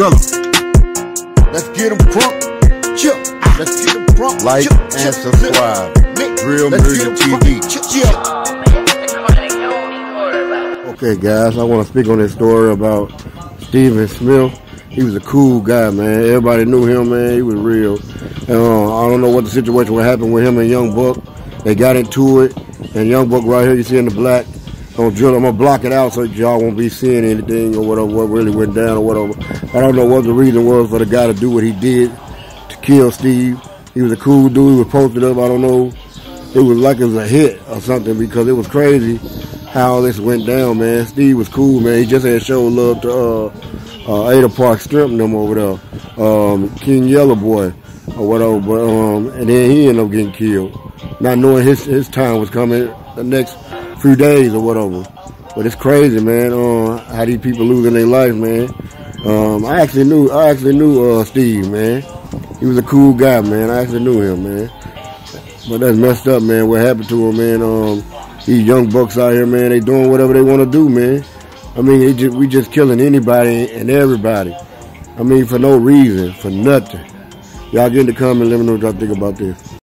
Drill 'em. Let's get 'em crunk. Chill. Let's get 'em crunk. Like Chill, and subscribe. Real Music TV. Chill. Okay, guys, I want to speak on this story about Steven Smith. He was a cool guy, man. Everybody knew him, man. He was real. Uh, I don't know what the situation would happen with him and Young Buck. They got into it, and Young Buck right here, you see in the black. Don't drill. I'm gonna block it out so y'all won't be seeing anything or whatever. What really went down or whatever. I don't know what the reason was for the guy to do what he did to kill Steve. He was a cool dude. He was posted up. I don't know. It was like it was a hit or something because it was crazy how this went down, man. Steve was cool, man. He just had showed love to uh, uh, Ada Park Strip them over there, um, King Yellow Boy or whatever. But um, and then he ended up getting killed, not knowing his his time was coming the next few days or whatever. But it's crazy, man. Uh, how these people losing their life, man. Um, I actually knew I actually knew uh, Steve, man. He was a cool guy, man. I actually knew him, man. But that's messed up, man. What happened to him, man? Um, these young bucks out here, man, they doing whatever they want to do, man. I mean, just, we just killing anybody and everybody. I mean, for no reason, for nothing. Y'all get in the comments, let me know what y'all think about this.